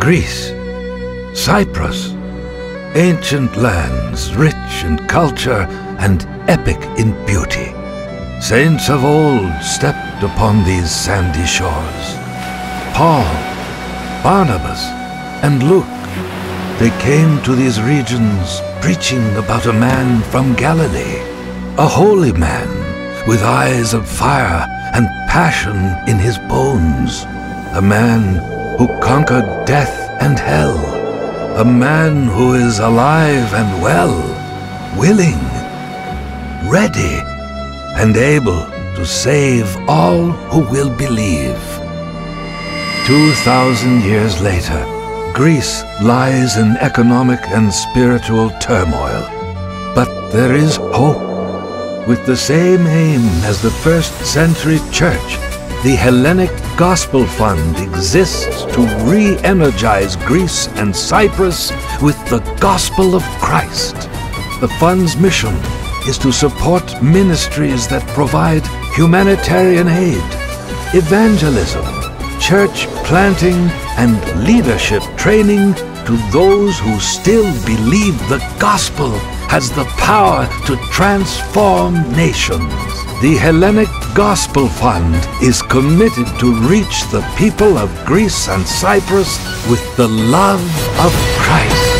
Greece, Cyprus, ancient lands rich in culture and epic in beauty. Saints of old stepped upon these sandy shores. Paul, Barnabas, and Luke, they came to these regions preaching about a man from Galilee, a holy man with eyes of fire and passion in his bones, a man who conquered death and hell, a man who is alive and well, willing, ready, and able to save all who will believe. Two thousand years later, Greece lies in economic and spiritual turmoil. But there is hope. With the same aim as the first century church, the Hellenic Gospel Fund exists to re-energize Greece and Cyprus with the gospel of Christ. The fund's mission is to support ministries that provide humanitarian aid, evangelism, church planting, and leadership training to those who still believe the gospel has the power to transform nations. The Hellenic Gospel Fund is committed to reach the people of Greece and Cyprus with the love of Christ.